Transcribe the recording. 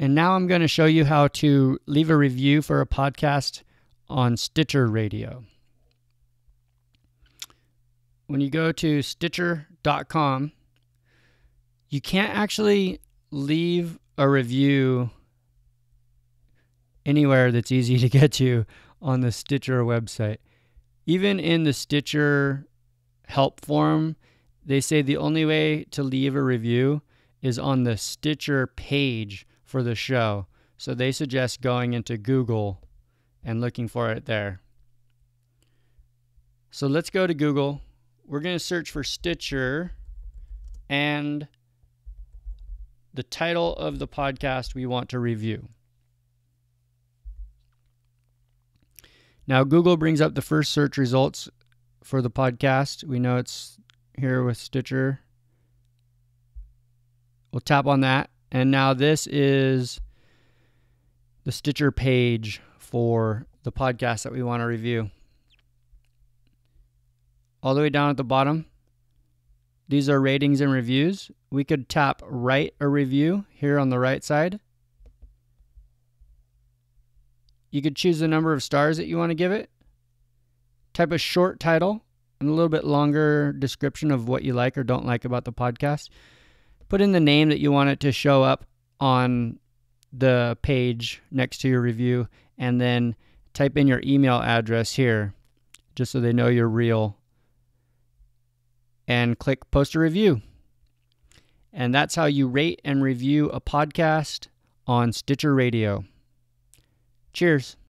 And now I'm going to show you how to leave a review for a podcast on Stitcher Radio. When you go to Stitcher.com, you can't actually leave a review anywhere that's easy to get to on the Stitcher website. Even in the Stitcher help form, they say the only way to leave a review is on the Stitcher page for the show. So they suggest going into Google and looking for it there. So let's go to Google. We're going to search for Stitcher and the title of the podcast we want to review. Now, Google brings up the first search results for the podcast. We know it's here with Stitcher. We'll tap on that. And now this is the Stitcher page for the podcast that we want to review. All the way down at the bottom, these are ratings and reviews. We could tap write a review here on the right side. You could choose the number of stars that you want to give it. Type a short title and a little bit longer description of what you like or don't like about the podcast. Put in the name that you want it to show up on the page next to your review and then type in your email address here just so they know you're real and click post a review. And that's how you rate and review a podcast on Stitcher Radio. Cheers.